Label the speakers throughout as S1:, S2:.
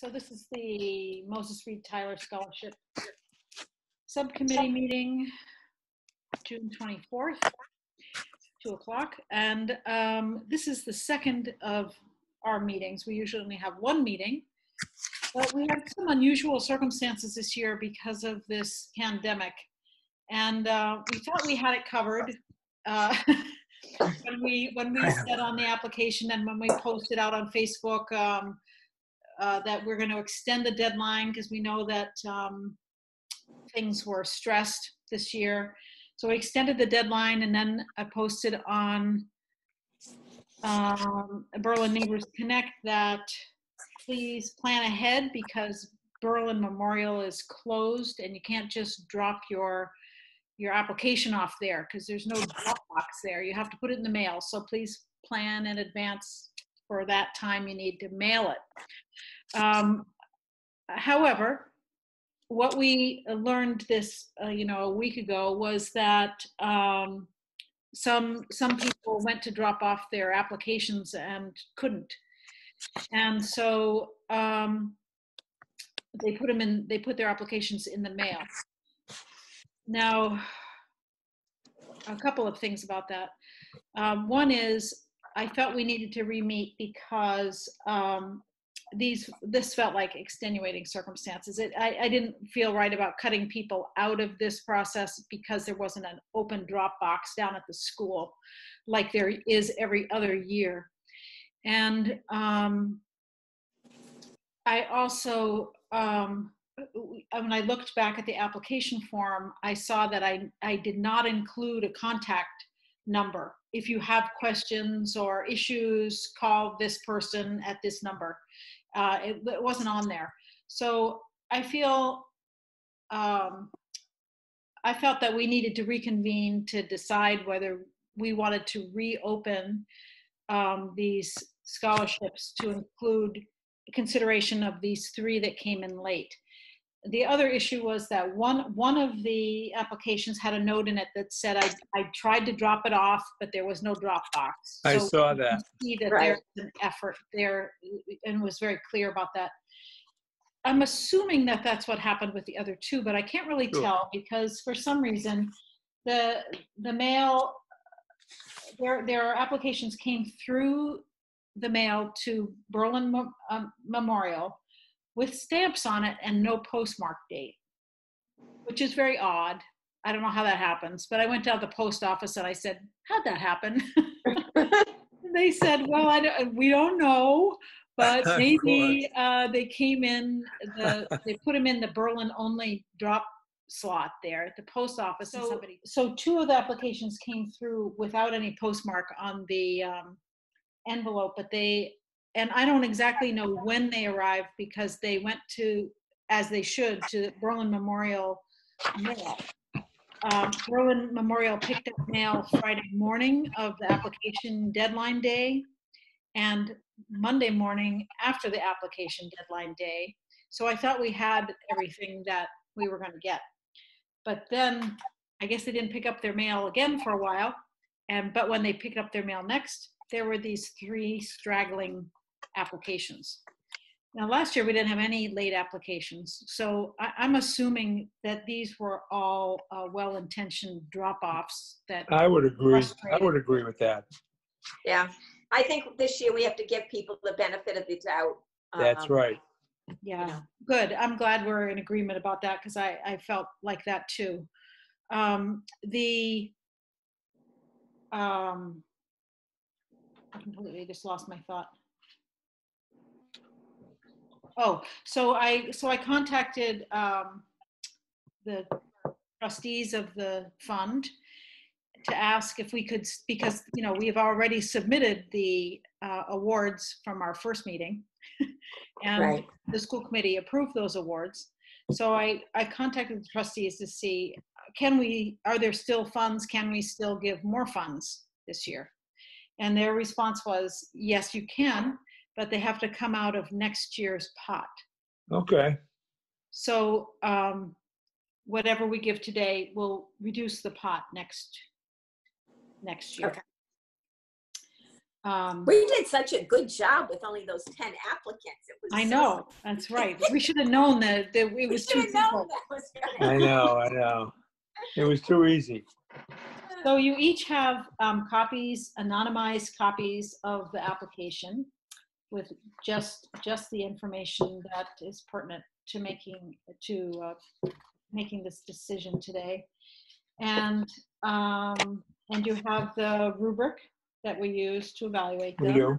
S1: so this is the Moses Reed Tyler Scholarship Subcommittee meeting, June 24th, 2 o'clock. And um, this is the second of our meetings. We usually only have one meeting. But we had some unusual circumstances this year because of this pandemic. And uh, we thought we had it covered. Uh, when we when we said on the application and when we posted out on Facebook um, uh, that we're going to extend the deadline because we know that um, things were stressed this year. So we extended the deadline and then I posted on um, Berlin Neighbors Connect that please plan ahead because Berlin Memorial is closed and you can't just drop your your application off there because there's no drop box there. You have to put it in the mail. So please plan in advance for that time you need to mail it. Um, however, what we learned this, uh, you know, a week ago was that um, some some people went to drop off their applications and couldn't, and so um, they put them in. They put their applications in the mail. Now, a couple of things about that. Um, one is I felt we needed to re-meet because um, these this felt like extenuating circumstances. It, I, I didn't feel right about cutting people out of this process because there wasn't an open drop box down at the school like there is every other year. And um, I also, um, when I looked back at the application form, I saw that I, I did not include a contact number. If you have questions or issues, call this person at this number. Uh, it, it, wasn't on there. So I feel, um, I felt that we needed to reconvene to decide whether we wanted to reopen um, these scholarships to include consideration of these three that came in late the other issue was that one one of the applications had a note in it that said I, I tried to drop it off, but there was no drop box.
S2: I saw that.
S1: See that right. there's an effort there, and was very clear about that. I'm assuming that that's what happened with the other two, but I can't really sure. tell because for some reason, the the mail their their applications came through the mail to Berlin um, Memorial with stamps on it and no postmark date, which is very odd. I don't know how that happens, but I went down to the post office and I said, How'd that happen? they said, Well, I don't, we don't know, but maybe uh, they came in, the, they put them in the Berlin only drop slot there at the post office. So, somebody, so two of the applications came through without any postmark on the um, envelope, but they and I don't exactly know when they arrived because they went to, as they should, to Berlin Memorial Mail. Um, Berlin Memorial picked up mail Friday morning of the application deadline day and Monday morning after the application deadline day. So I thought we had everything that we were going to get. But then I guess they didn't pick up their mail again for a while. And but when they picked up their mail next, there were these three straggling applications. Now, last year we didn't have any late applications, so I, am assuming that these were all uh, well-intentioned drop-offs. That
S2: I would agree. I would agree with that.
S3: Yeah, I think this year we have to give people the benefit of the doubt.
S2: That's um, right.
S1: Yeah, you know. good. I'm glad we're in agreement about that because I, I felt like that too. Um, the um, I completely just lost my thought. Oh, so I so I contacted um, the trustees of the fund to ask if we could because you know we have already submitted the uh, awards from our first meeting. And right. the school committee approved those awards. So i i contacted the trustees to see can we are there still funds? Can we still give more funds this year? And their response was yes you can but they have to come out of next year's pot.
S2: Okay.
S1: So um, whatever we give today will reduce the pot next next year. Okay. Um,
S3: We did such a good job with only those 10 applicants. It was
S1: I
S3: so-
S1: know, that's right. We should have known that, that it
S3: We
S1: was too
S3: have known
S1: simple.
S3: was
S2: I know, I know. It was too easy.
S1: So you each have um, copies, anonymized copies of the application with just, just the information that is pertinent to making, to uh, making this decision today. And, um, and you have the rubric that we use to evaluate them.
S2: We do.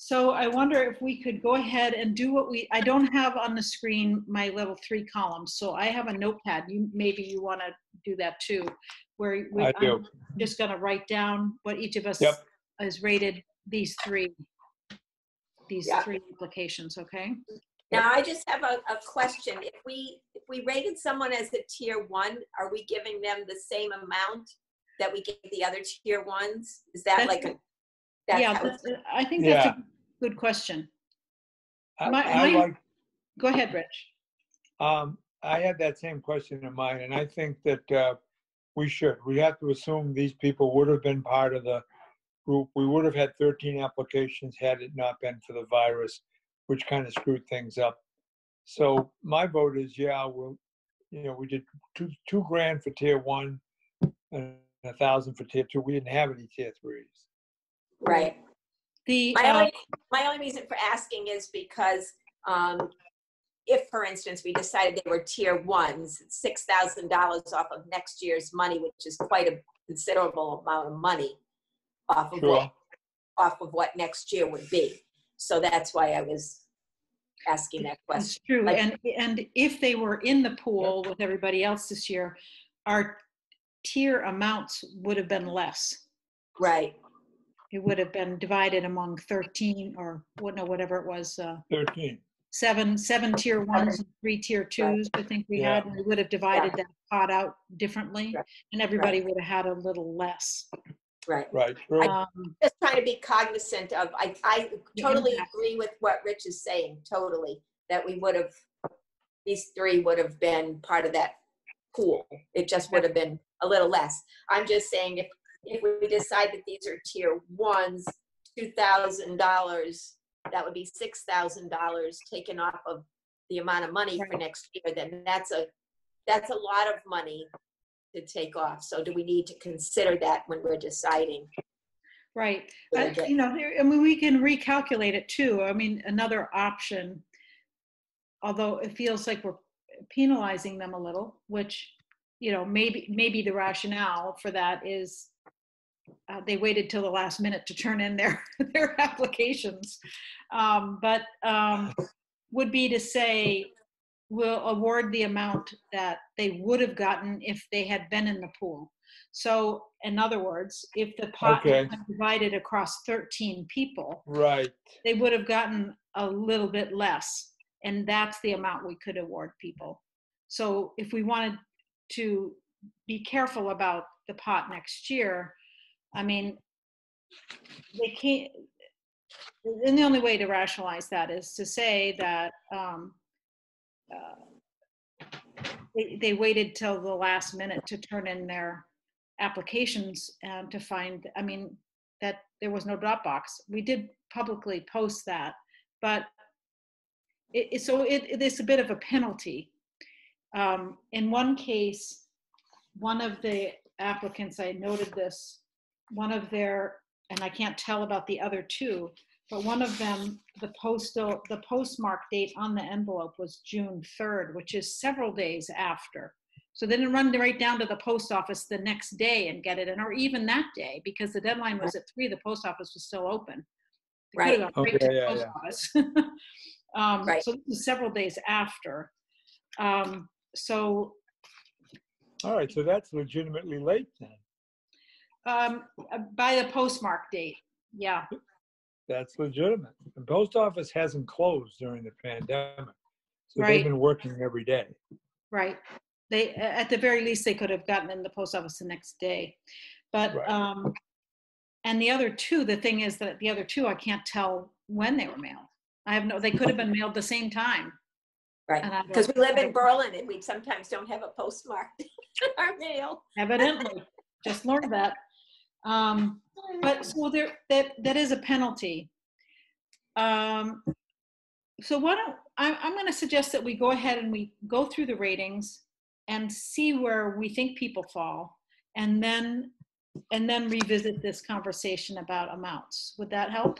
S1: So I wonder if we could go ahead and do what we, I don't have on the screen my little three columns, so I have a notepad. You, maybe you want to do that too, where we-
S2: I do.
S1: I'm just going to write down what each of us
S2: Yep.
S1: has rated these three, these
S3: Yeah.
S1: three applications, okay?
S3: Now, I just have a, a question. If we, if we rated someone as a tier one, are we giving them the same amount that we gave the other tier ones? Is that
S1: That's-
S3: like a? that's
S1: Yeah,
S3: how
S1: that's- I think that's
S2: Yeah.
S1: a good question.
S2: I
S1: My-
S2: I
S1: my-
S2: like,
S1: Go ahead, Rich.
S2: um, I had that same question in mind, and I think that, uh, we should. We have to assume these people would have been part of the group. We would have had thirteen applications had it not been for the virus, which kind of screwed things up. So my vote is, yeah, we'll, you know, we did two, two grand for tier one and a thousand for tier two. We didn't have any tier threes.
S3: Right.
S1: The,
S3: My
S1: uh,
S3: only, my only reason for asking is because um, if, for instance, we decided they were tier ones, six thousand dollars off of next year's money, which is quite a considerable amount of money off of
S2: Sure.
S3: what, off of what next year would be. So that's why I was asking that question.
S1: It's true,
S3: Like-
S1: and, and if they were in the pool with everybody else this year, our tier amounts would have been less.
S3: Right,
S1: It would have been divided among 13 or what, no, whatever it was, uh,
S2: Thirteen.
S1: seven, seven tier ones, and three tier twos, I think we had. and We would have divided that pot out differently,
S3: Right.
S1: and everybody would have had a little less.
S3: Right.
S2: Right, true.
S1: Um,
S3: Just trying to be cognizant of, I, I totally
S1: impact.
S3: agree with what Rich is saying, totally, that we would have, these three would have been part of that pool. It just would have been a little less. I'm just saying if, if we decide that these are tier ones, two thousand dollars, that would be six thousand dollars taken off of the amount of money for next year, then that's a, that's a lot of money to take off. So do we need to consider that when we're deciding?
S1: Right.
S3: whether
S1: You know, I mean, we can recalculate it too. I mean, another option, although it feels like we're penalizing them a little, which, you know, maybe, maybe the rationale for that is uh, they waited till the last minute to turn in their, their applications. Um, But um, would be to say, we'll award the amount that they would have gotten if they had been in the pool. So in other words, if the pot
S2: Okay.
S1: had been divided across 13 people,
S2: Right.
S1: they would have gotten a little bit less. And that's the amount we could award people. So if we wanted to be careful about the pot next year, I mean, they can't, and the only way to rationalize that is to say that um, they, they waited till the last minute to turn in their applications and to find, I mean, that there was no Dropbox. We did publicly post that, but it, it- so it, it is a bit of a penalty. Um, in one case, one of the applicants, I noted this, one of their, and I can't tell about the other two, but one of them, the postal, the postmark date on the envelope was June 3rd, which is several days after. So they didn't run right down to the post office the next day and get it in, or even that day, because the deadline was at three, the post office was still open. They could've
S3: Right.
S1: gone to
S2: Okay, yeah,
S1: post
S2: yeah.
S1: office. Um,
S3: Right.
S1: So this was several days after. Um, So
S2: All right, so that's legitimately late then.
S1: um, uh, by the postmark date, yeah,
S2: That's legitimate. The post office hasn't closed during the pandemic. So
S1: Right.
S2: they've been working every day.
S1: right. They, at the very least, they could have gotten in the post office the next day. But,
S2: Right.
S1: um, and the other two, the thing is that the other two, I can't tell when they were mailed. I have no, they could have been mailed the same time.
S3: Right, because we live in Berlin and we sometimes don't have a postmark in our mail.
S1: Evidently, just learned that. Um, but so there, that, that is a penalty. Um, so why don't, I'm, I'm gonna suggest that we go ahead and we go through the ratings and see where we think people fall. And then, and then revisit this conversation about amounts. Would that help?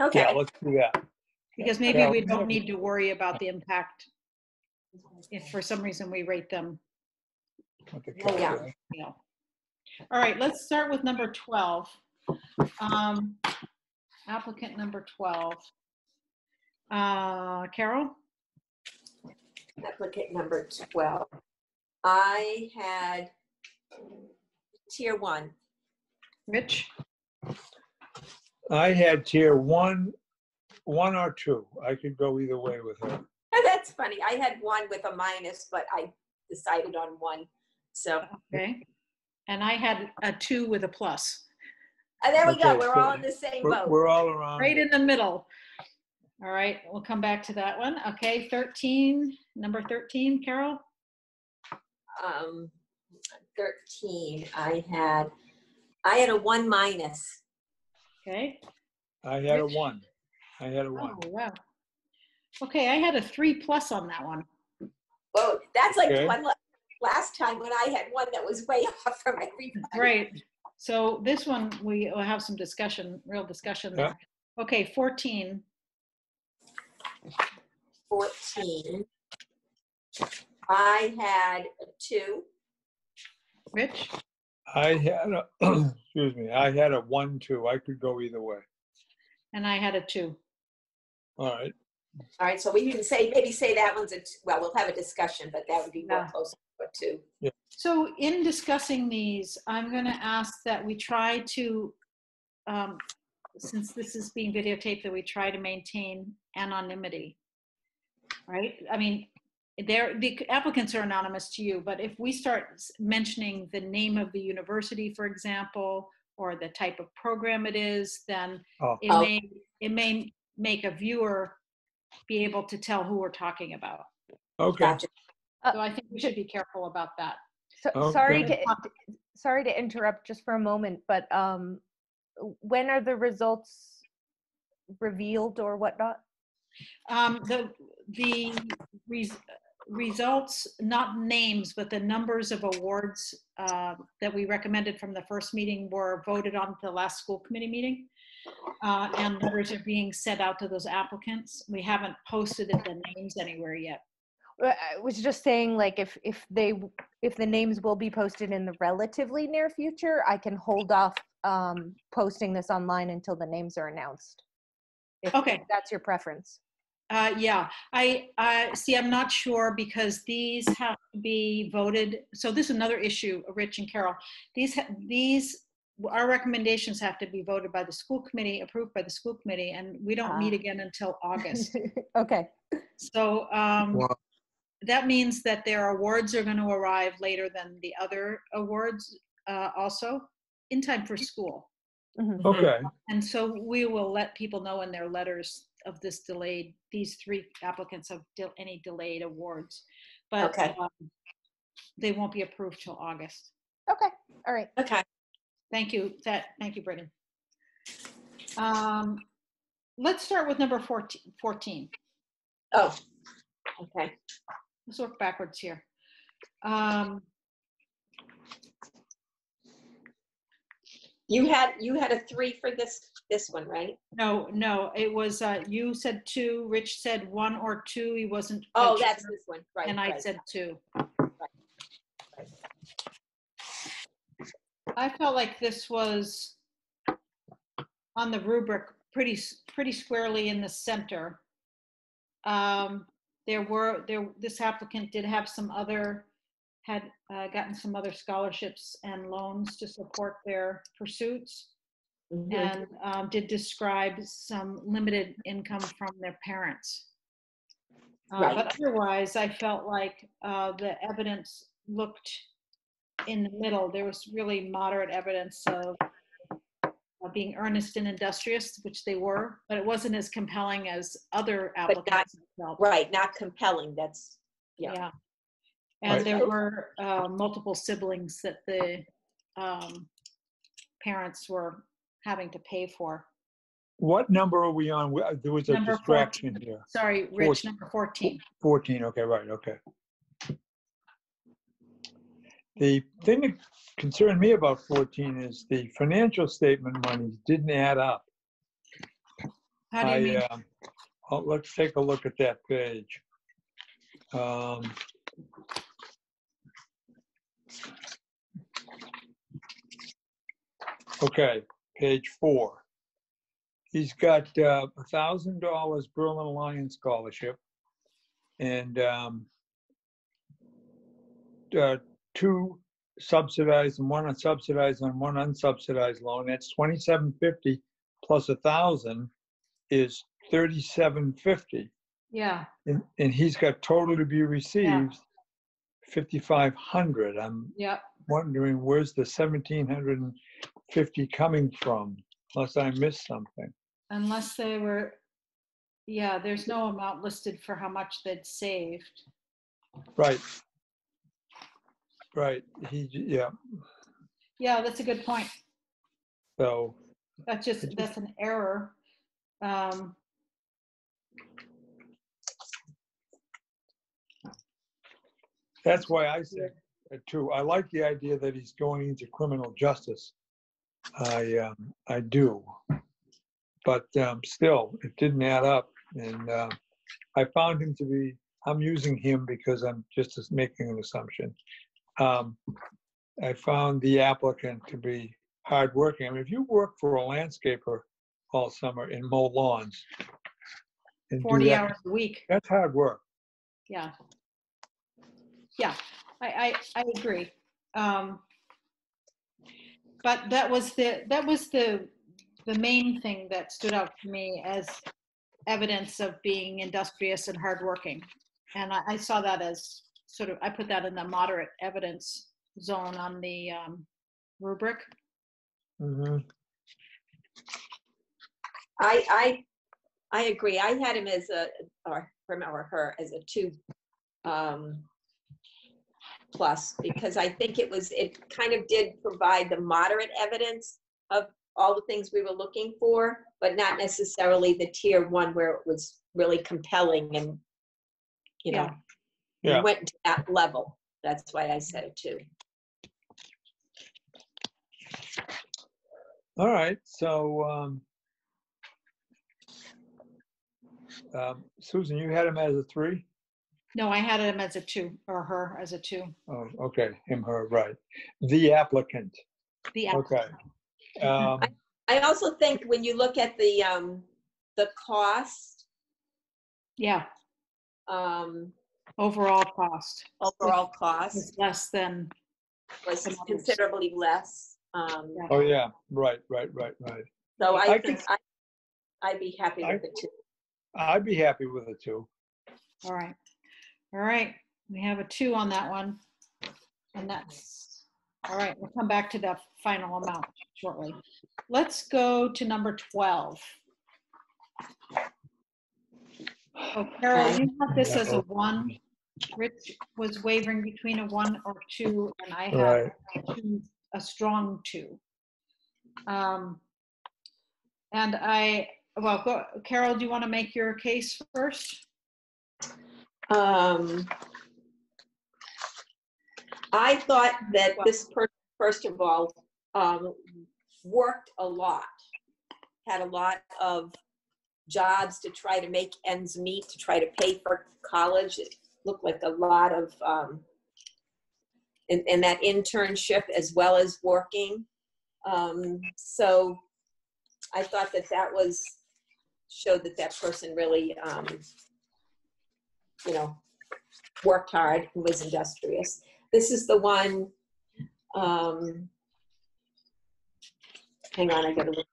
S3: Okay,
S2: Yeah, let's do that.
S1: Because maybe
S2: Yeah.
S1: we don't need to worry about the impact if for some reason we rate them
S2: with the
S3: Oh, yeah.
S2: calculator.
S1: you know. All right, let's start with number 12. Um, Applicant number 12. Uh, Carol?
S3: applicant number 12. I had tier one.
S1: Rich?
S2: I had tier one, one or two. I could go either way with her.
S3: That's funny. I had one with a minus, but I decided on one. So,
S1: Okay. And I had a two with a plus,
S3: uh, there we go.
S2: Okay,
S3: We're
S2: so
S3: all in the same
S2: We're,
S3: boat.
S2: we're all around.
S1: right in the middle. All right, we'll come back to that one. Okay, 13, number 13, Carol?
S3: Um, 13, I had, I had a one minus.
S1: Okay.
S2: I had a
S1: Rich?
S2: one. I had a
S1: Oh,
S2: one.
S1: wow. Okay, I had a three plus on that one.
S3: Whoa, that's like
S2: Okay.
S3: one la- last time when I had one that was way off from everybody.
S1: Great. So this one, we will have some discussion, real discussion there. Okay, 14.
S3: 14. I had a two.
S1: Rich?
S2: I had a, excuse me, I had a one, two. I could go either way.
S1: And I had a two.
S2: All right.
S3: All right, so we can say, maybe say that one's a, t- well, we'll have a discussion, but that would be more
S1: Yeah.
S3: close to a two.
S1: So in discussing these, I'm going to ask that we try to, um, since this is being videotaped, that we try to maintain anonymity. Right? I mean, they're, the applicants are anonymous to you, but if we start mentioning the name of the university, for example, or the type of program it is, then
S2: Oh.
S1: it
S3: Oh.
S1: may, it may make a viewer be able to tell who we're talking about.
S2: Okay.
S3: Gotcha.
S1: So I think we should be careful about that.
S4: So, sorry to, sorry to interrupt just for a moment, but, um, when are the results revealed or whatnot?
S1: Um, the, the res- results, not names, but the numbers of awards, uh, that we recommended from the first meeting were voted on at the last school committee meeting. Uh, and letters are being sent out to those applicants. We haven't posted the names anywhere yet.
S4: Uh, I was just saying, like, if, if they, if the names will be posted in the relatively near future, I can hold off, um, posting this online until the names are announced. If
S1: Okay.
S4: That's your preference.
S1: Uh, yeah, I, I, see, I'm not sure because these have to be voted. So this is another issue, Rich and Carol. These, ha- these, our recommendations have to be voted by the school committee, approved by the school committee, and we don't meet
S4: Ah.
S1: again until August.
S4: Okay,
S1: So, um,
S2: Wow.
S1: That means that their awards are gonna arrive later than the other awards, uh, also, in time for school.
S4: mhm.
S2: Okay.
S1: And so we will let people know in their letters of this delayed, these three applicants have del- any delayed awards. But
S3: Okay.
S1: um, they won't be approved till August.
S4: okay, all right.
S3: Okay.
S1: Thank you, that, thank you, Britton. Um, Let's start with number 14. 14.
S3: Oh, okay.
S1: Let's work backwards here. Um,
S3: You had, you had a three for this, this one, right?
S1: No, no, it was, uh, you said two, Rich said one or two, he wasn't.
S3: Oh, that's
S1: sure,
S3: this one, right,
S1: And I said two. I felt like this was on the rubric pretty, s- pretty squarely in the center. Um, There were, there, this applicant did have some other, had uh, gotten some other scholarships and loans to support their pursuits
S3: Mhm.
S1: and um, did describe some limited income from their parents. Uh,
S3: Right.
S1: But otherwise, I felt like uh, the evidence looked in the middle. There was really moderate evidence of being earnest and industrious, which they were, but it wasn't as compelling as other
S3: not-
S1: applicants. felt.
S3: Right, not compelling, that's, yeah.
S1: Yeah. And
S2: Right.
S1: there were uh, multiple siblings that the, um, parents were having to pay for.
S2: What number are we on? We- There was a
S1: Number
S2: distraction here.
S1: Sorry, Rich, number 14.
S2: 14, okay, right, okay. The thing that concerned me about 14 is the financial statement monies didn't add up.
S1: How do you
S2: I,
S1: mean?
S2: oh, Let's take a look at that page. Um, Okay, page four. He's got uh, a thousand dollars Berlin Lions scholarship and um, uh, two subsidized and one unsubsidized and one unsubsidized loan. That's twenty-seven fifty plus a thousand is thirty-seven fifty.
S1: Yeah,
S2: And, and he's got total to be received fifty-five hundred. I'm
S1: yeah.
S2: wondering where's the seventeen hundred and fifty coming from? Unless I missed something.
S1: Unless they were, yeah, there's no amount listed for how much they'd saved.
S2: Right. Right, he, yeah,
S1: Yeah, that's a good point.
S2: so,
S1: That's just, that's an error. Um,
S2: that's why I said it too. I like the idea that he's going into criminal justice. I, um, I do. But, um, still, it didn't add up and, uh, I found him to be, I'm using him because I'm just making an assumption. Um, I found the applicant to be hardworking. I mean, if you work for a landscaper all summer and mow lawns. and do
S1: 40
S2: that,
S1: hours a week.
S2: That's hard work.
S1: Yeah. Yeah, I, I, I agree. Um, but that was the, that was the, the main thing that stood out to me as evidence of being industrious and hardworking. And I, I saw that as sort of, I put that in the moderate evidence zone on the um, rubric.
S2: Mhm.
S3: I, I, I agree. I had him as a, or him or her as a two, um, plus, because I think it was, it kind of did provide the moderate evidence of all the things we were looking for, but not necessarily the tier one where it was really compelling and, you know,
S2: Yeah.
S3: it went to that level. That's why I said it too.
S2: All right, so, um, um, Susan, you had him as a three?
S1: No, I had him as a two, or her as a two.
S2: Oh, okay, him, her, right. The applicant,
S1: The
S2: okay.
S1: applicant.
S2: Um,
S3: I also think when you look at the, um, the cost,
S1: Yeah,
S3: um,
S1: overall cost
S3: overall cost
S1: is less than,
S3: was
S1: Some others.
S3: considerably less. Um,
S1: Yeah.
S2: oh, yeah, right, right, right, right.
S3: so
S2: I
S3: I
S2: can-
S3: think I, I'd be happy
S2: I-
S3: with the two.
S2: I'd be happy with a two.
S1: all right. All right, we have a two on that one. And that's, all right, we'll come back to the final amount shortly. Let's go to number 12. Oh, Carol, you have this as a one. Rich was wavering between a one or two, and I have
S2: Right.
S1: a two- a strong two. Um, And I, well, go- Carol, do you want to make your case first?
S3: Um, I thought that this person, first of all, um, worked a lot, had a lot of jobs to try to make ends meet, to try to pay for college. It looked like a lot of, um, in, in that internship as well as working. Um, so I thought that that was, showed that that person really, um, you know, worked hard and was industrious. This is the one, um, hang on, I gotta look.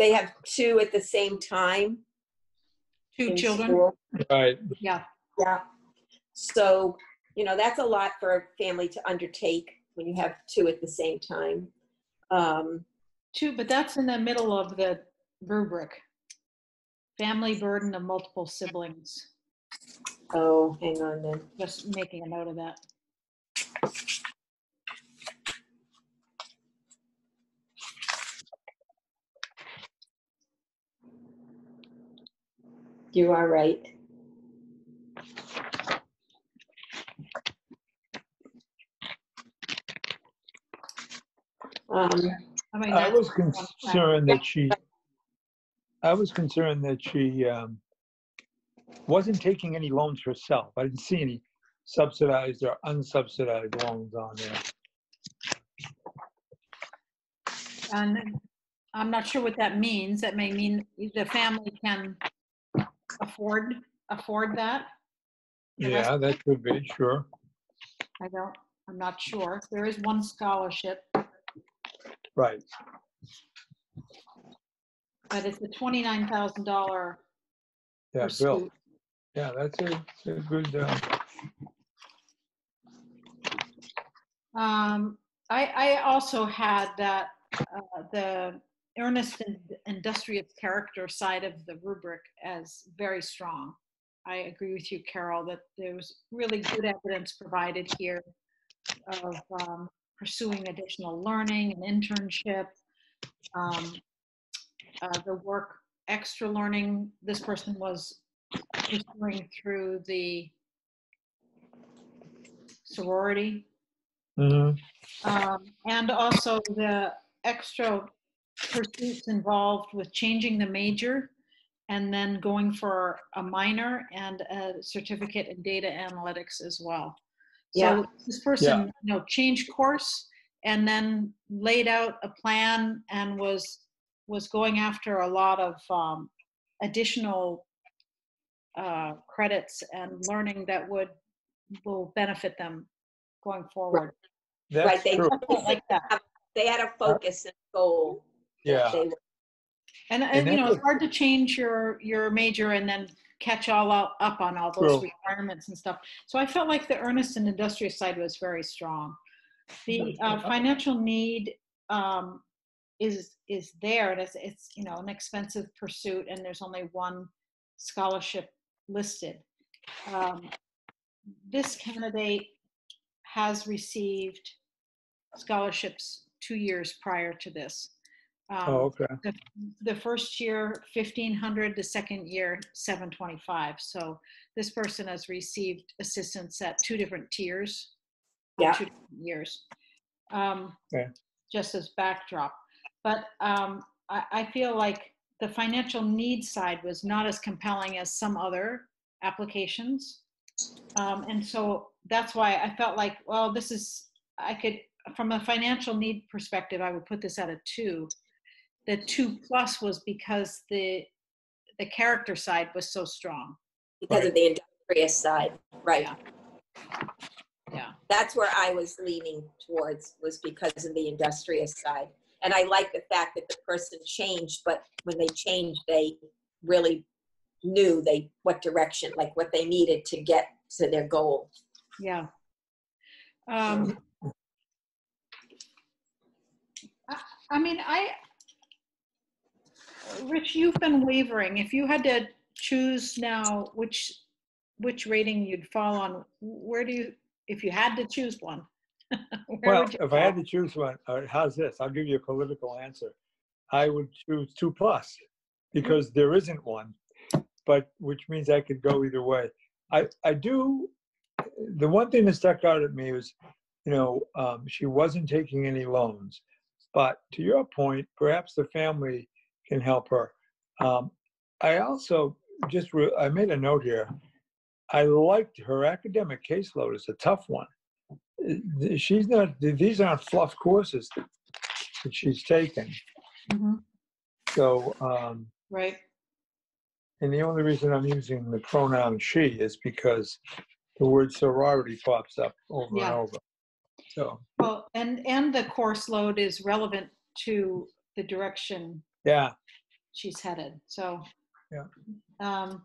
S3: They have two at the same time.
S1: Two
S3: in
S1: children?
S3: school.
S2: Right,
S1: Yeah,
S3: Yeah. So, you know, that's a lot for a family to undertake when you have two at the same time. Um,
S1: two, but that's in the middle of the rubric. Family burden of multiple siblings.
S3: oh, hang on then.
S1: Just making a note of that.
S3: You are right. Um,
S1: I mean,
S2: I
S1: that's-
S2: was concerned that she, I was concerned that she um, wasn't taking any loans herself. I didn't see any subsidized or unsubsidized loans on there.
S1: And I'm not sure what that means. That may mean the family can afford, afford that. The rest-
S2: Yeah, that could be, sure.
S1: I don't, I'm not sure. There is one scholarship,
S2: Right.
S1: but it's thousand dollar
S2: Yeah, Bill.
S1: pursuit.
S2: Yeah, that's a, a good, uh,
S1: Um, I, I also had that, uh, the earnest and industrious character side of the rubric as very strong. I agree with you, Carol, that there was really good evidence provided here of um, pursuing additional learning and internship. Um, uh, the work, extra learning, this person was pursuing through the sorority
S2: mhm.
S1: um, and also the extra pursuits involved with changing the major and then going for a minor and a certificate in data analytics as well.
S3: Yeah.
S1: So this person, you know, changed course and then laid out a plan and was was going after a lot of um, additional uh, credits and learning that would will benefit them going forward.
S3: Right,
S2: That's
S3: they-
S2: true.
S1: Like that.
S3: they had a focus and goal. That
S2: Yeah,
S1: And,
S2: And
S1: and you know,
S2: that's
S1: it's hard to change your, your major and then catch all out, up on all those
S2: True.
S1: requirements and stuff. So I felt like the earnest and industrious side was very strong. The uh, financial need um, is, is there and it's, it's, you know, an expensive pursuit and there's only one scholarship listed. Um, This candidate has received scholarships two years prior to this. Um,
S2: oh, okay.
S1: the, the first year 1500 the second year 725 so this person has received assistance at two different tiers
S3: Yeah.
S1: two different years um,
S2: Okay.
S1: just as backdrop but um, I, I feel like the financial need side was not as compelling as some other applications um, and so that's why i felt like well this is i could from a financial need perspective i would put this at a two the two plus was because the the character side was so strong.
S3: Because of the industrious side, right.
S1: Yeah. Yeah.
S3: That's where I was leaning towards, was because of the industrious side. And I like the fact that the person changed, but when they changed, they really knew they, what direction, like what they needed to get to their goal.
S1: Yeah. Um, I, I mean, I, Rich, you've been wavering. If you had to choose now which which rating you'd fall on, where do you, if you had to choose one?
S2: Well, if I had to choose one, uh, how's this? I'll give you a political answer. I would choose two plus because there isn't one, but which means I could go either way. I, I do, the one thing that stuck out at me was, you know, um, she wasn't taking any loans. But to your point, perhaps the family can help her. Um, I also just, re- I made a note here. I liked her academic caseload. It's a tough one uh, she's not these aren't fluff courses that, she's taken
S1: Mhm,
S2: so um
S1: Right.
S2: and the only reason i'm using the pronoun she is because the word sorority pops up over
S1: Yeah.
S2: and over so
S1: Well, and, and the course load is relevant to the direction
S2: yeah
S1: she's headed, so.
S2: Yeah.
S1: Um,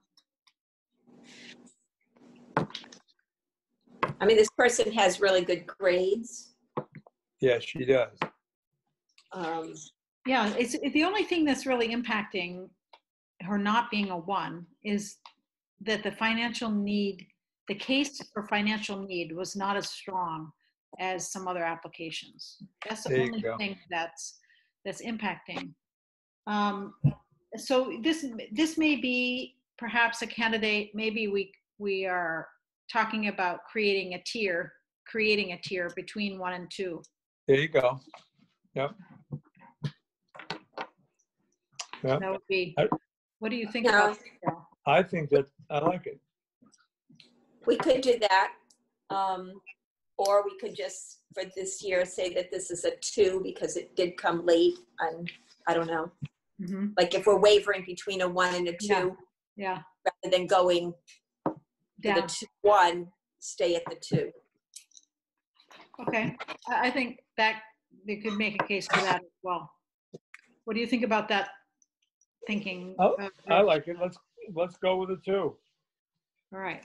S3: I mean, this person has really good grades.
S2: yeah she does
S3: Um,
S1: yeah, it's, it- the only thing that's really impacting her not being a one is that the financial need, the case for financial need was not as strong as some other applications. That's the
S2: There
S1: only thing that's, that's impacting. Um, so this, this may be perhaps a candidate, maybe we, we are talking about creating a tier, creating a tier between one and two.
S2: There you go. Yep. Yep.
S1: That would be,
S2: I-
S1: what do you think about? that?
S2: I think that, I like it.
S3: We could do that. Um, or we could just, for this year, say that this is a two because it did come late and I don't know.
S1: Mhm,
S3: Like if we're wavering between a one and a two,
S1: Yeah,
S3: rather than going to the two, one, stay at the two.
S1: okay. I, I think that, they could make a case for that as well. What do you think about that thinking?
S2: Oh,
S1: uh,
S2: I like it. Let's, let's go with the two.
S1: All right,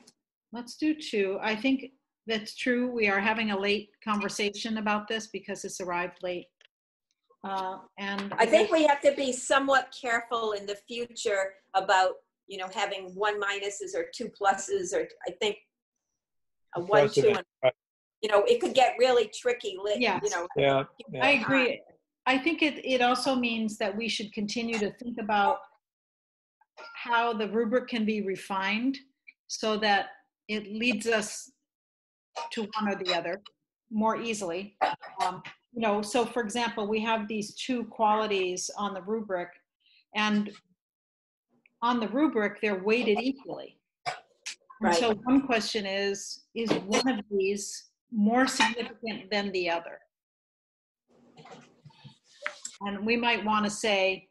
S1: let's do two. I think that's true. We are having a late conversation about this because it's arrived late. Uh, And
S3: I think we have to be somewhat careful in the future about, you know, having one minuses or two pluses, or I think a one, two, and,
S2: right.
S3: you know, it could get really tricky, li- you know.
S2: Yeah,
S1: I agree. I think it, it also means that we should continue to think about how the rubric can be refined so that it leads us to one or the other more easily. Um, You know, so for example, we have these two qualities on the rubric and on the rubric, they're weighted equally. And so one question is, is one of these more significant than the other? And we might want to say,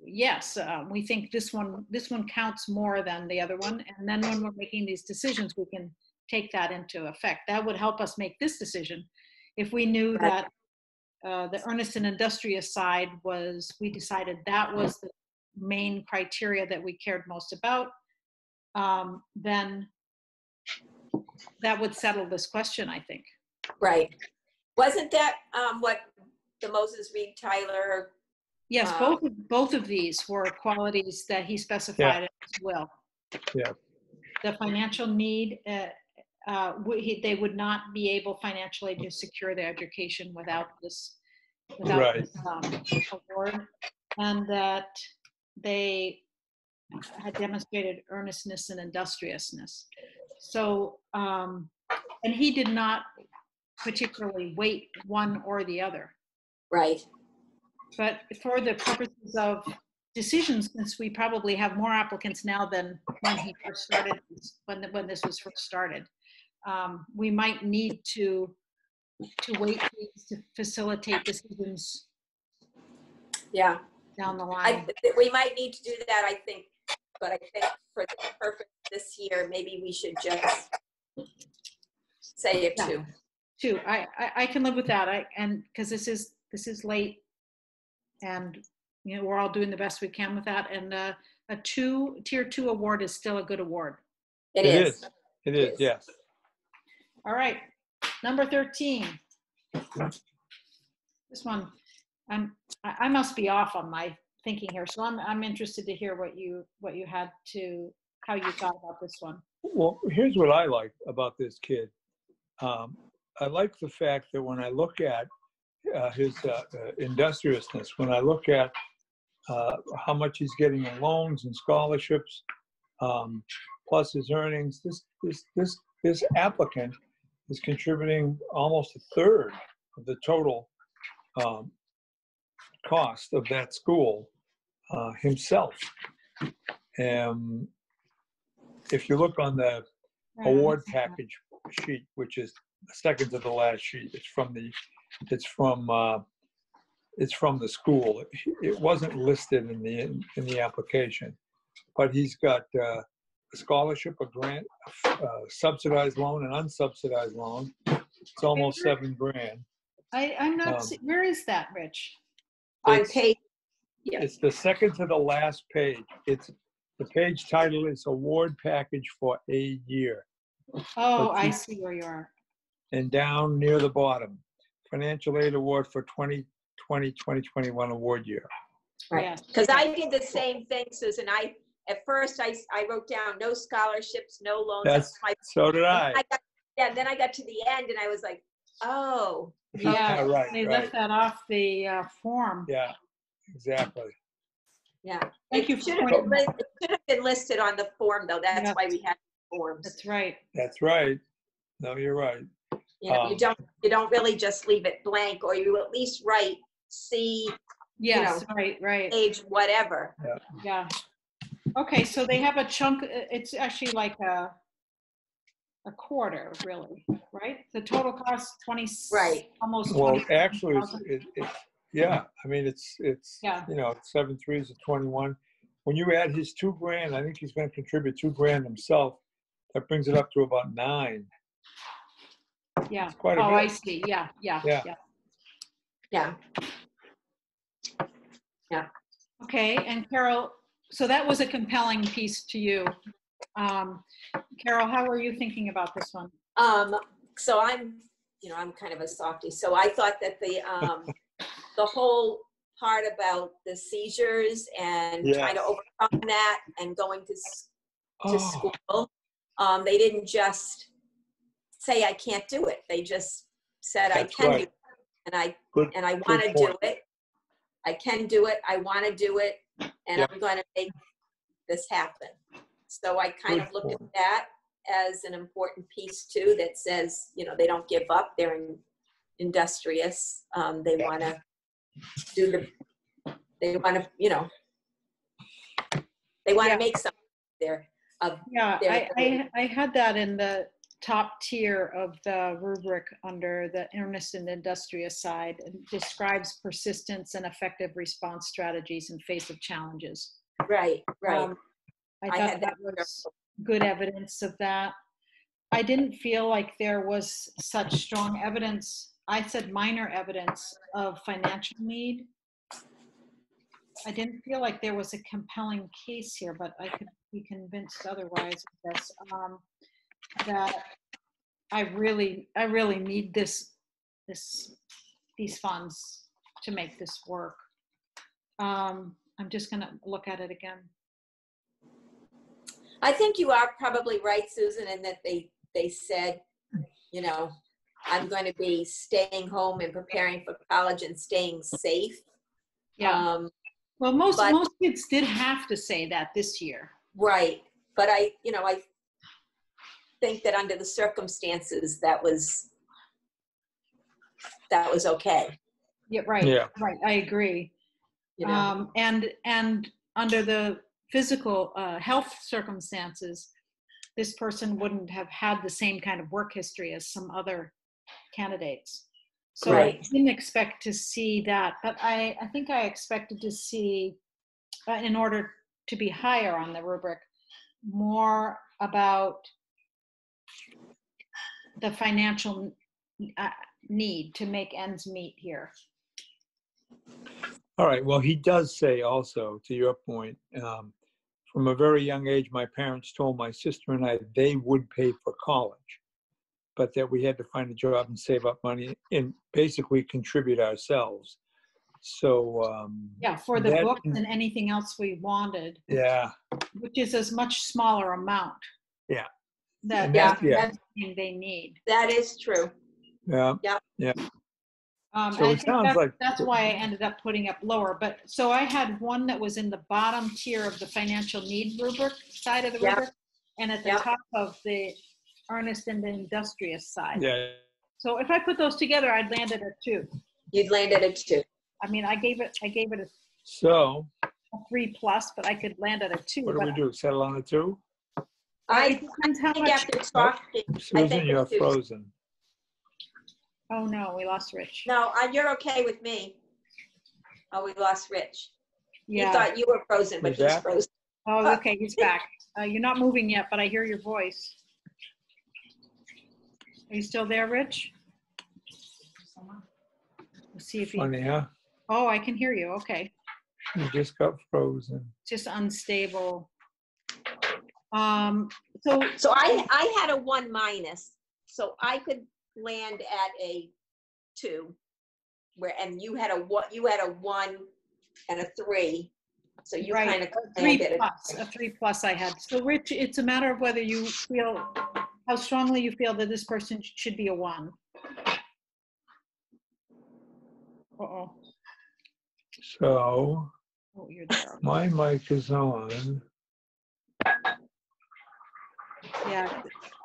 S1: yes, uh, we think this one, this one counts more than the other one. And then when we're making these decisions, we can take that into effect. That would help us make this decision. If we knew
S3: Right.
S1: that uh, the earnest and industrious side was, we decided that was the main criteria that we cared most about, um, then that would settle this question, I think.
S3: Right. Wasn't that um, what the Moses Reed Tyler,
S1: Yes,
S3: Uh,
S1: both, of both of these were qualities that he specified as well.
S2: Yeah.
S1: The financial need, uh, uh, would- he- they would not be able financially to secure their education without this, without
S2: Right.
S1: this um, award. And that they had demonstrated earnestness and industriousness. So, um, and he did not particularly weight one or the other.
S3: right?
S1: But for the purposes of decisions, since we probably have more applicants now than when he first started, when, when this was first started, um, we might need to, to wait to facilitate decisions
S3: Yeah.
S1: down the
S3: I,
S1: line.
S3: th- we might need to do that, I think, but I think for the purpose this year, maybe we should just say a
S1: Yeah.
S3: two.
S1: Two, I, I, I can live with that, I, and, because this is, this is late. And, you know, we're all doing the best we can with that, and, uh, a two, tier two award is still a good award.
S3: It is.
S2: It
S3: It
S2: is,
S3: is.
S2: yes.
S1: All right, number 13. This one, I'm, I must be off on my thinking here, so I'm, I'm interested to hear what you, what you had to, how you thought about this one.
S2: Well, here's what I like about this kid. Um, I like the fact that when I look at uh, his uh, uh, industriousness, when I look at uh, how much he's getting in loans and scholarships, um, plus his earnings, this this this this applicant is contributing almost a third of the total um, cost of that school uh, himself. And if you look on the award package sheet, which is second to the last sheet. It's from the, it's from, uh, it's from the school. It wasn't listed in the, in the application. But he's got uh, scholarship, a grant, a subsidized loan, an unsubsidized loan. It's almost seven grand.
S1: I, I'm
S2: Um,
S1: not, see- where is that, Rich?
S3: On
S2: It's-
S3: page, Yeah.
S2: It's the second to the last page. It's, the page title is Award Package for a Year.
S1: Oh, I
S2: two-
S1: see where you are.
S2: and down near the bottom, financial aid award for 2020, 2021 award year.
S3: Right.
S1: Yes.
S3: because I did the same thing, Susan. I, at first, I, I wrote down no scholarships, no loans.
S2: That's-
S3: my-
S2: So did I.
S3: I got- Yeah, then I got to the end and I was like, oh,
S1: Yeah,
S2: Right,
S1: they
S2: right.
S1: left that off the uh, form.
S2: Yeah, exactly.
S3: Yeah.
S1: Thank you
S3: It
S1: for
S3: should have been, it should have been listed on the form, though. That's
S1: Yeah.
S3: why we had forms.
S1: That's right.
S2: That's right. No, you're right.
S3: You know, you
S2: um,
S3: don't, you don't really just leave it blank, or you at least write C,
S1: Yes, right, right.
S3: age, whatever.
S1: Yeah. Okay, so they have a chunk, uh, it's actually like a, a quarter, really, right? The total cost twenty.
S3: Right.
S1: Almost
S2: Well,
S1: twenty.
S2: actually, it's, it, it, yeah, I mean, it's, it's,
S1: Yeah.
S2: you know, seven threes of twenty-one. When you add his two grand, I think he's gonna contribute two grand himself. That brings it up to about nine.
S1: Yeah.
S2: It's quite a
S1: Oh, I see. Yeah, yeah,
S2: Yeah.
S1: yeah.
S3: Yeah,
S1: Okay, and Carol, so that was a compelling piece to you. Um, Carol, how are you thinking about this one?
S3: um, so I'm, you know, I'm kind of a softie, so I thought that the, um, the whole part about the seizures and trying to overcome that and going to, to
S2: Oh,
S3: school. Um, they didn't just say, I can't do it. They just said, I
S2: That's
S3: can do it. And I,
S2: Good,
S3: and I want to do it. I can do it. I want to do it. And
S2: Yep.
S3: I'm going to make this happen. So I kind
S2: Good
S3: of look at that as an important piece too, that says, you know, they don't give up. They're in- industrious. Um, they
S2: Yeah.
S3: want to do the, they want to, you know, they want
S1: Yeah.
S3: to make something there. Of,
S1: Yeah,
S3: There,
S1: I. I, I had that in the top tier of the rubric under the earnest and industrious side. It describes persistence and effective response strategies in face of challenges.
S3: right, right.
S1: Um, I
S3: I
S1: thought
S3: had
S1: that
S3: that
S1: was good evidence of that. I didn't feel like there was such strong evidence. I said minor evidence of financial need. I didn't feel like there was a compelling case here, but I could be convinced otherwise, I guess. Um, that I really, I really need this, this, these funds to make this work. Um, I'm just gonna look at it again.
S3: I think you are probably right, Susan, in that they, they said, you know, I'm going to be staying home and preparing for college and staying safe.
S1: Yeah.
S3: Um,
S1: Well, most, most kids did have to say that this year.
S3: right. But I, you know, I think that under the circumstances, that was, that was okay,
S1: Yeah, right.
S2: Yeah.
S1: Right, I agree.
S3: you know?
S1: Um, and, and under the physical, uh, health circumstances, this person wouldn't have had the same kind of work history as some other candidates. So I didn't expect to see that, but I, I think I expected to see, uh, in order to be higher on the rubric, more about the financial uh, need to make ends meet here.
S2: All right, well, he does say also, to your point, um, from a very young age, my parents told my sister and I they would pay for college, but that we had to find a job and save up money and basically contribute ourselves. So, um,
S1: Yeah, for the
S2: That-
S1: books and anything else we wanted,
S2: yeah,
S1: which is a much smaller amount.
S2: Yeah.
S1: That
S2: And
S3: Yeah,
S1: that's
S2: yeah.
S1: everything they need.
S3: That is true.
S1: Yeah.
S2: yeah, um, So
S1: and I
S2: it
S1: think
S2: sounds
S1: that's,
S2: like-
S1: that's why I ended up putting up lower. But so I had one that was in the bottom tier of the financial need rubric side of the
S3: Yeah.
S1: rubric, and at the
S3: Yeah.
S1: top of the earnest and the industrious side.
S2: yeah.
S1: So if I put those together, I'd land at a two.
S3: You'd landed at two.
S1: I mean, I gave it I gave it a,
S2: So
S1: a three plus, but I could land at a two.
S2: what do we do? Settle on a two?
S3: I
S1: it depends how
S3: think
S1: much.
S3: after talking,
S2: Susan,
S3: think
S2: you're
S3: it's two.
S2: frozen.
S1: Oh no, we lost Rich.
S3: no, uh, you're okay with me. Oh, we lost Rich. You
S1: Yeah.
S3: thought you were frozen, but
S2: He's
S3: he's
S2: back?
S3: frozen.
S1: Oh, okay, he's back. Uh, you're not moving yet, but I hear your voice. Are you still there, Rich? Let's see if he,
S2: Funny, huh?
S1: oh, I can hear you. Okay.
S2: You just got frozen.
S1: Just unstable. Um, so,
S3: So I, I had a one minus, so I could land at a two. Where, and you had a one, you had a one and a three. So you
S1: Right,
S3: kind of
S1: three
S3: landed at
S1: plus, a three plus I had. So Rich, it's a matter of whether you feel, how strongly you feel that this person should be a one. Uh-oh.
S2: So
S1: Oh, you're there.
S2: My mic is on.
S1: Yeah,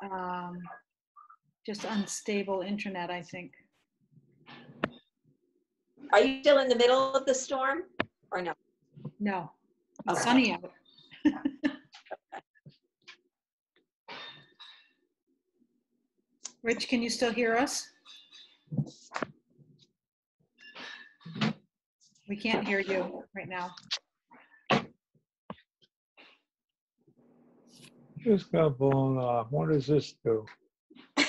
S1: um, just unstable internet, I think.
S3: Are you still in the middle of the storm or no?
S1: No, it's
S3: Okay.
S1: sunny out. Rich, can you still hear us? We can't hear you right now.
S2: Just got blown off. What does this do?
S5: Right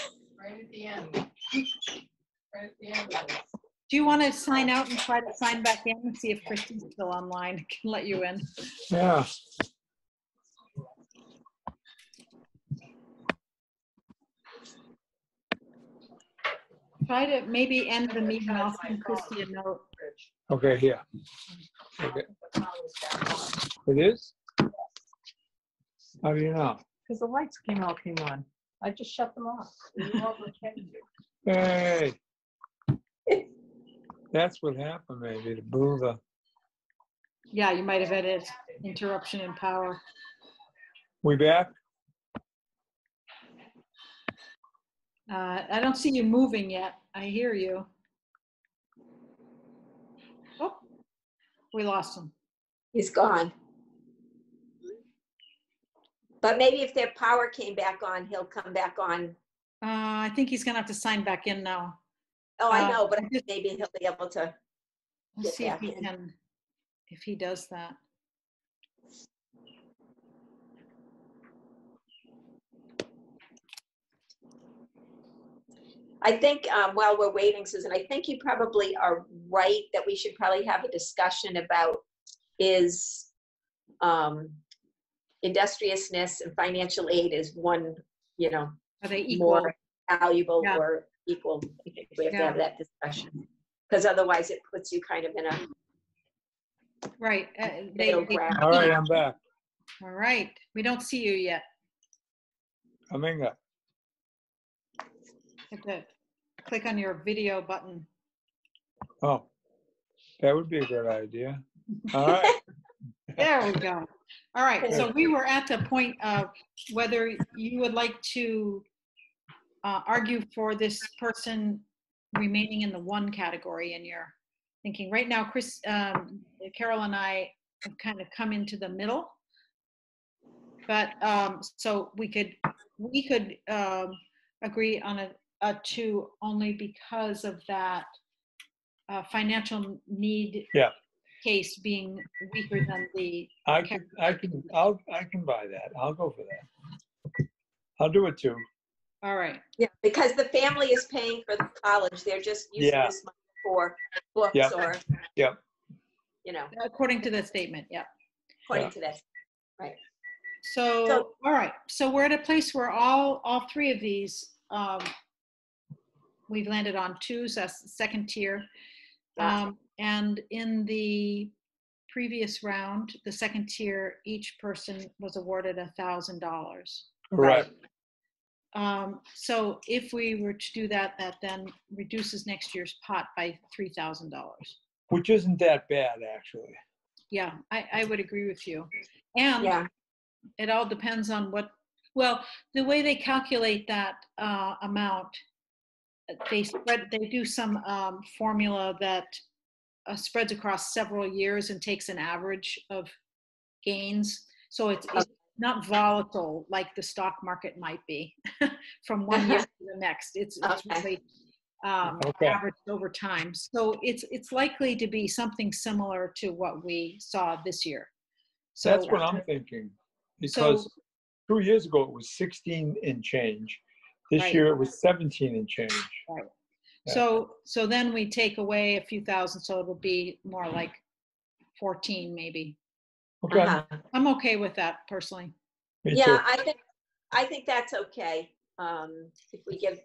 S5: at the end. Right at the end of it.
S1: Do you want to sign out and try to sign back in and see if Christie's still online? Can let you in.
S2: Yeah,
S1: Try to maybe end the meeting. I'll send Christie a note.
S2: Okay, here. Okay,
S5: The power was back
S2: it
S5: on.
S2: is? How do you know?
S5: Because the lights came out, came on. I just shut them off. You all pretended.
S2: Hey. That's what happened maybe, to blew the,
S1: Yeah, you might have had an interruption in power.
S2: we back?
S1: Uh, I don't see you moving yet. I hear you. Oh, we lost him.
S3: He's gone. But maybe if their power came back on, he'll come back on.
S1: Uh, I think he's gonna have to sign back in now.
S3: Oh, I
S1: Uh,
S3: know, but
S1: I
S3: maybe he'll be able to. Get
S1: see if he
S3: in.
S1: can, if he does that.
S3: I think um, while we're waiting, Susan, I think you probably are right that we should probably have a discussion about is um, industriousness and financial aid is one, you know,
S1: Are they equal?
S3: more valuable
S1: Yeah.
S3: or equal. I think we have to have that discussion. Because otherwise it puts you kind of in a
S1: Right. uh, they- they
S3: ground.
S2: All right. I'm back.
S1: All right. We don't see you yet.
S2: Aminga.
S1: Hit Click on your video button.
S2: Oh, that would be a good idea. All right,
S1: There we go. All right, so we were at the point of whether you would like to uh, argue for this person remaining in the one category in you're thinking, right now, Chris, um, Carol and I have kind of come into the middle. But, um, so we could, we could um, agree on a, a two only because of that uh, financial need
S2: Yeah.
S1: Case being weaker than the
S2: I can, I can, I'll, I can buy that. I'll go for that. I'll do it too.
S1: All right,
S3: Yeah, because the family is paying for the college. They're just using
S2: Yeah.
S3: this money for books
S2: Yep.
S3: or,
S2: Yep.
S3: you know,
S1: according to the statement, yeah.
S3: according
S2: Yeah.
S3: to this.
S1: So,
S3: So-
S1: all right, so we're at a place where all, all three of these, um, we've landed on twos, that's the second tier. Um, and in the previous round, the second tier, each person was awarded a thousand dollars.
S2: Correct.
S1: Um, so if we were to do that, that then reduces next year's pot by three thousand dollars.
S2: Which isn't that bad, actually.
S1: Yeah, I, I would agree with you. And
S3: Yeah,
S1: it all depends on what, well, the way they calculate that uh, amount, uh, they spread, they do some um, formula that uh, spreads across several years and takes an average of gains. So it's, it's not volatile like the stock market might be from one year to the next. It's, it's really um,
S2: Okay.
S1: averaged over time. So it's, it's likely to be something similar to what we saw this year. So
S2: That's what I'm thinking. Because two years ago, it was 16 and change. This
S1: Right.
S2: year, it was 17 and change. Yeah.
S1: So, so then we take away a few thousand, so it'll be more like 14 maybe.
S2: Okay,
S3: uh-huh.
S1: I'm okay with that personally.
S2: me too.
S3: yeah, I think, I think that's okay. Um, if we give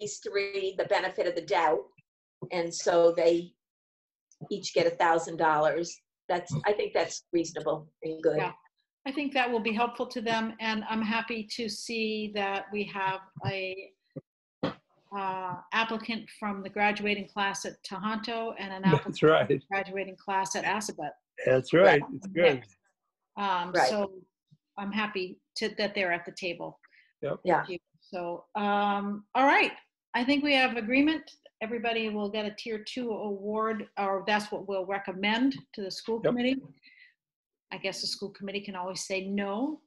S3: these three the benefit of the doubt, and so they each get a thousand dollars, that's, I think that's reasonable and good.
S1: Yeah. I think that will be helpful to them and I'm happy to see that we have a uh, applicant from the graduating class at Tahanto and an applicant
S2: That's right.
S1: graduating class at Assabet.
S2: That's right. It's good.
S1: Um,
S3: Right.
S1: so I'm happy to, that they're at the table.
S2: Yep.
S3: Yeah.
S1: So, um, all right. I think we have agreement. Everybody will get a tier two award, or that's what we'll recommend to the school
S2: Yep.
S1: committee. I guess the school committee can always say no.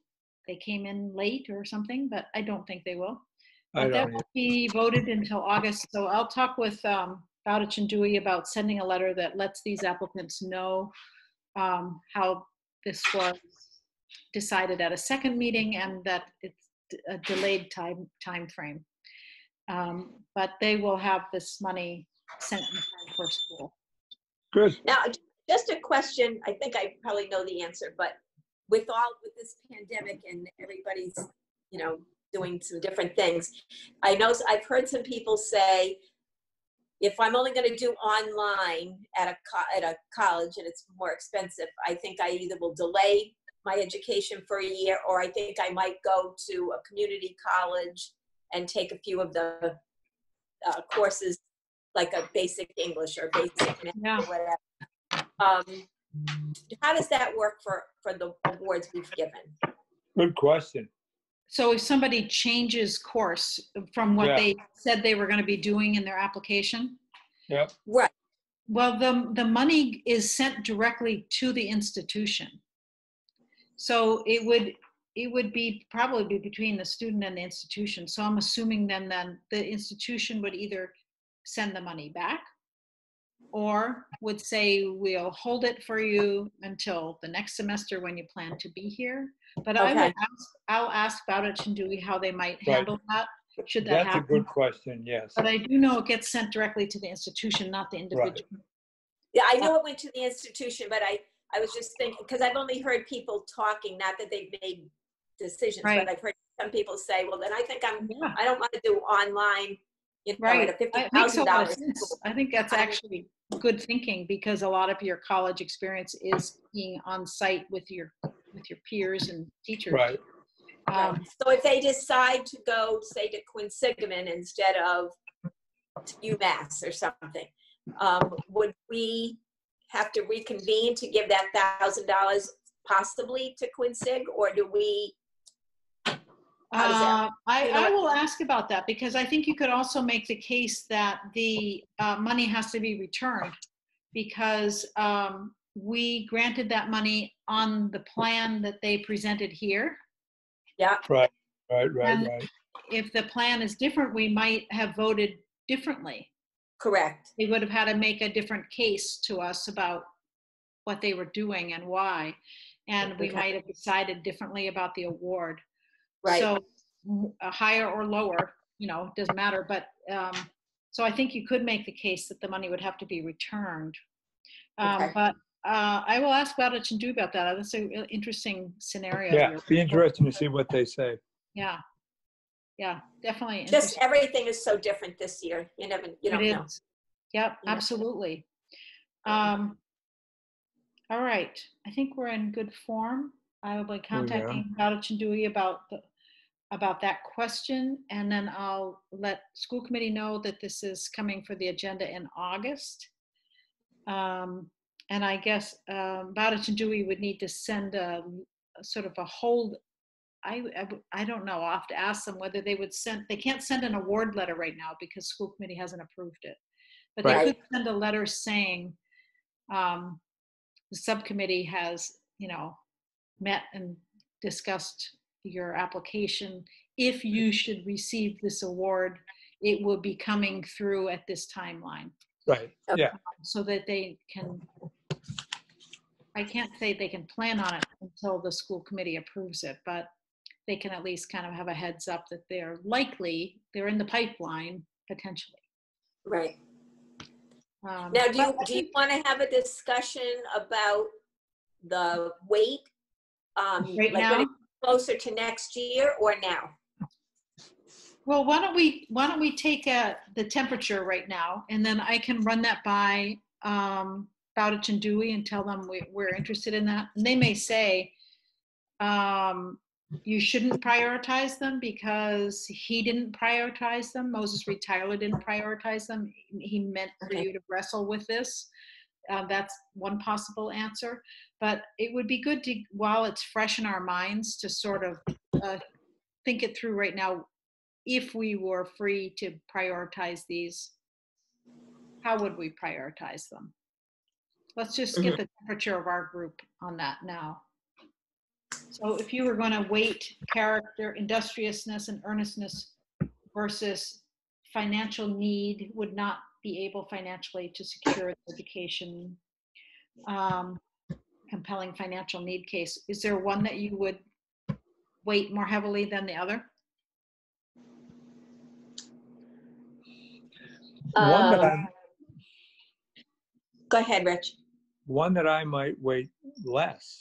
S1: They came in late or something, but I don't think they will.
S2: I
S1: But that won't be voted until August, so I'll talk with um, Bowditch and Dewey about sending a letter that lets these applicants know um, how this was decided at a second meeting and that it's a delayed time, timeframe. Um, But they will have this money sent in time for school.
S2: good.
S3: Now, just a question, I think I probably know the answer, but with all, with this pandemic and everybody's, you know, doing some different things, I know, I've heard some people say, if I'm only gonna do online at a, co- at a college and it's more expensive, I think I either will delay my education for a year, or I think I might go to a community college and take a few of the uh, courses, like a basic English or basic math
S1: Yeah.
S3: or whatever. Um, how does that work for, for the awards we've given?
S2: Good question.
S1: So if somebody changes course from what
S2: Yeah.
S1: they said they were going to be doing in their application,
S2: Yep.
S3: Right,
S1: Well, the, the money is sent directly to the institution. So it would, it would be, probably be between the student and the institution. So I'm assuming then, then the institution would either send the money back or would say, we'll hold it for you until the next semester when you plan to be here. But I will ask, I'll ask Bowditch and Dewey how they might
S2: Right.
S1: handle that, should that
S2: That's a
S1: happen.
S2: good question, yes.
S1: But I do know it gets sent directly to the institution, not the individual.
S3: yeah, I know it went to the institution, but I, I was just thinking, because I've only heard people talking, not that they've made decisions,
S1: Right.
S3: but I've heard some people say, well, then I think I'm,
S1: Yeah.
S3: I don't want to do online, you know,
S1: Right.
S3: at a fifty
S1: It makes a
S3: thousand
S1: lot
S3: dollars
S1: sense. I think that's
S3: I mean-
S1: actually good thinking because a lot of your college experience is being on site with your, with your peers and teachers.
S2: Right.
S1: Um,
S3: So if they decide to go, say, to Quinsigamond instead of to UMass or something, um, would we have to reconvene to give that thousand dollars possibly to Quinsig, or do we? How
S1: Uh, I, I will ask about that because I think you could also make the case that the uh, money has to be returned because um, we granted that money on the plan that they presented here.
S3: Yeah,
S2: Right, right,
S1: And-
S2: right.
S1: If the plan is different, we might have voted differently.
S3: correct.
S1: They would have had to make a different case to us about what they were doing and why. And we
S3: Okay.
S1: might have decided differently about the award.
S3: Right.
S1: So m- a higher or lower, you know, doesn't matter, but, um, so I think you could make the case that the money would have to be returned. Um,
S3: Okay.
S1: but, uh, I will ask Bowditch and do about that. That's an interesting scenario.
S2: Yeah,
S1: here.
S2: be interesting to see what they say.
S1: Yeah. Yeah, definitely.
S3: Just everything is so different this year. You never, you don't
S1: It
S3: know.
S1: is. Yep,
S3: Yeah.
S1: absolutely. Um, all right, I think we're in good form. I will be contacting Bowditch and Dewey about the, about that question, and then I'll let school committee know that this is coming for the agenda in August. Um, and I guess, um, Bowditch and Dewey would need to send a, a sort of a hold. I I don't know, I'll have to ask them whether they would send, they can't send an award letter right now because school committee hasn't approved it. But they could send a letter saying, um, the subcommittee has, you know, met and discussed your application. If you should receive this award, it will be coming through at this timeline
S2: Right, yeah,
S1: so that they can, I can't say they can plan on it until the school committee approves it, but they can at least kind of have a heads up that they're likely, they're in the pipeline potentially.
S3: Right.
S1: Um,
S3: Now, do you,
S1: but
S3: do you want to have a discussion about the weight? Um,
S1: Right
S3: like when
S1: now?
S3: it's Closer to next year or now?
S1: Well, why don't we, why don't we take uh, the temperature right now, and then I can run that by um, Bowditch and Dewey and tell them we, we're interested in that. And they may say, um, you shouldn't prioritize them because he didn't prioritize them. Moses Reed Tyler didn't prioritize them. He meant for you to wrestle with this. Uh, that's one possible answer. But it would be good to, while it's fresh in our minds, to sort of uh, think it through right now. If we were free to prioritize these, how would we prioritize them? Let's just get the temperature of our group on that now. So if you were going to weight character, industriousness, and earnestness versus financial need, would not be able financially to secure its education, um, compelling financial need case, is there one that you would weight more heavily than the other?
S2: One that
S3: Um, Go ahead, Rich.
S2: One that I might wait less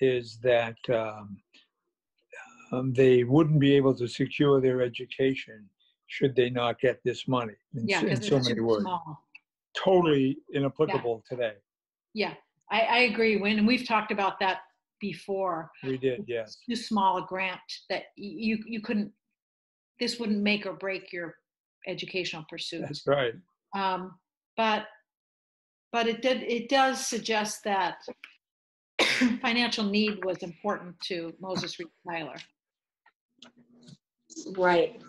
S2: is that um, um, they wouldn't be able to secure their education should they not get this money. In,
S1: Yeah,
S2: in so many words,
S1: small.
S2: totally inapplicable today.
S1: Yeah, I, I agree. When and we've talked about that before,
S2: We did, yes.
S1: too small a grant that you you couldn't. This wouldn't make or break your educational pursuits.
S2: That's right.
S1: Um, but but it did it does suggest that financial need was important to Moses Reed Tyler.
S3: Right.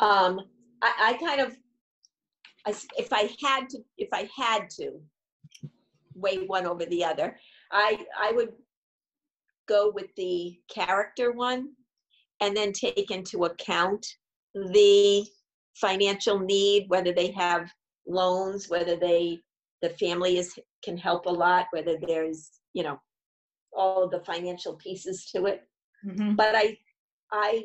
S3: Um, I, I kind of, I if I had to, if I had to weigh one over the other, I, I would go with the character one and then take into account the financial need, whether they have loans, whether they, the family is, can help a lot, whether there's, you know, all of the financial pieces to it
S1: Mhm.
S3: but I, I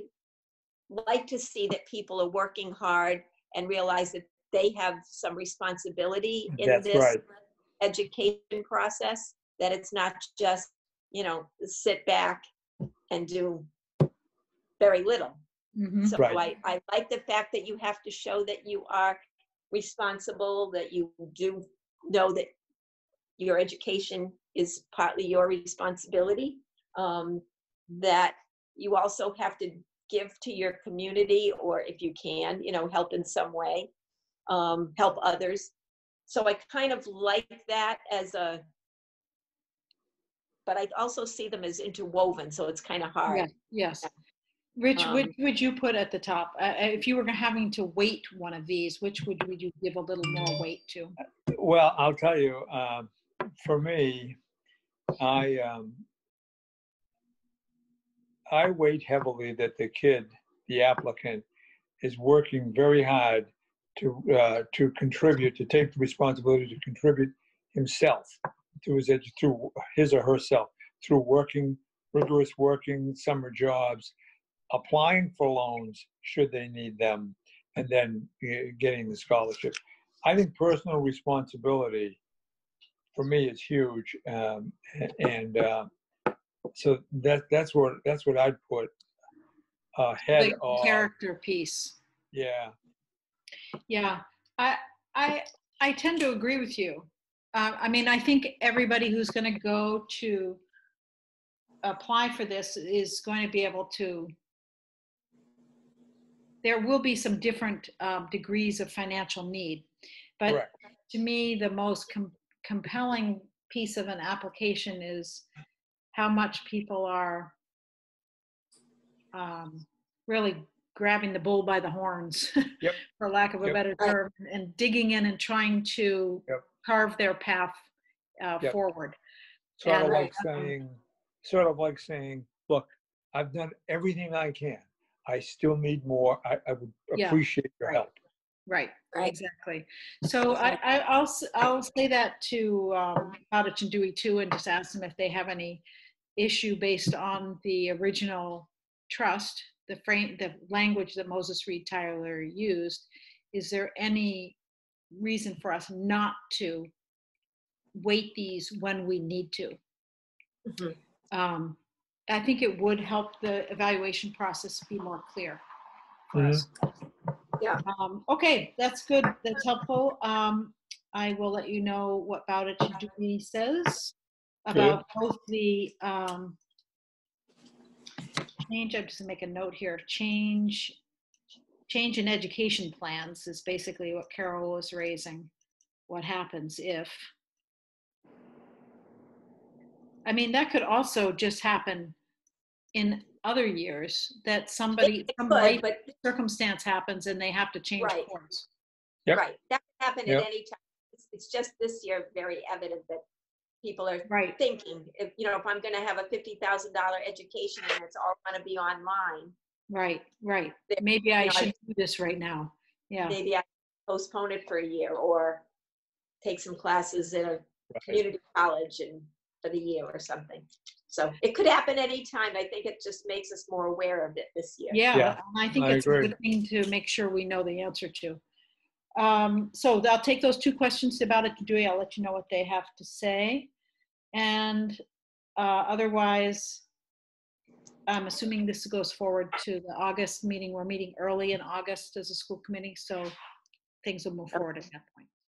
S3: like to see that people are working hard and realize that they have some responsibility in
S2: That's
S3: this
S2: right.
S3: education process, that it's not just, you know, sit back and do very little.
S1: Mhm.
S3: So
S2: Right.
S3: I, I like the fact that you have to show that you are responsible, that you do know that your education is partly your responsibility. Um, that you also have to give to your community, or if you can, you know, help in some way, um, help others. So I kind of like that as a, but I also see them as interwoven, so it's kind of hard.
S1: Yes, yes. Rich,
S3: Um,
S1: which would you put at the top? Uh, uh, if you were having to weight one of these, which would, would you give a little more weight to?
S2: Well, I'll tell you, um, for me, I um, I weight heavily that the kid, the applicant, is working very hard to uh, to contribute, to take the responsibility to contribute himself to his through his or herself through working rigorous working summer jobs, applying for loans should they need them, and then uh, getting the scholarship. I think personal responsibility for me is huge, um, and uh, so that that's what that's what I'd put ahead
S1: The
S2: of.
S1: character piece.
S2: Yeah,
S1: Yeah, I, I, I tend to agree with you. Uh, I mean, I think everybody who's going to go to apply for this is going to be able to. There will be some different um, degrees of financial need, but
S2: correct.
S1: to me, the most com- compelling piece of an application is how much people are um, really grabbing the bull by the horns,
S2: Yep.
S1: for lack of a
S2: Yep.
S1: better term, and digging in and trying to
S2: Yep.
S1: carve their path uh,
S2: Yep.
S1: forward.
S2: Sort of like
S1: um,
S2: saying, sort of like saying, look, I've done everything I can. I still need more. I, I would
S1: Yeah,
S2: appreciate your
S1: right.
S2: help.
S1: Right,
S3: Right.
S1: exactly. So I, I, I'll, s- I'll say that to um, Bowditch and Dewey too, and just ask them if they have any issue based on the original trust, the frame, the language that Moses Reed Tyler used. Is there any reason for us not to weight these when we need to?
S3: Mhm.
S1: Um, I think it would help the evaluation process be more clear for
S2: Mhm.
S1: us. Um, okay, that's good. That's helpful. Um, I will let you know what Bowditch and Dewey says about both the, um, change, I'm just gonna make a note here, change, change in education plans is basically what Carol was raising. What happens if, I mean, that could also just happen in other years, that somebody,
S3: It
S1: some
S3: could,
S1: life
S3: but,
S1: circumstance happens and they have to change
S3: Right.
S1: course.
S2: Yep.
S3: right, that can happen
S2: Yep.
S3: at any time. It's, it's just this year very evident that people are
S1: Right,
S3: thinking, if, you know, if I'm gonna have a fifty thousand dollar education and it's all gonna be online,
S1: right, right.
S3: There-
S1: Maybe I
S3: you know, I-
S1: should do this right now. Yeah,
S3: maybe I postpone it for a year or take some classes in a community college and for the year or something. So it could happen anytime. I think it just makes us more aware of it this year.
S1: yeah,
S2: Yeah,
S1: I think
S2: I
S1: it's a good thing to make sure we know the answer to. Um, so I'll take those two questions about it to Dewey. I'll let you know what they have to say. And uh, otherwise, I'm assuming this goes forward to the August meeting. We're meeting early in August as a school committee, so things will move forward at that point.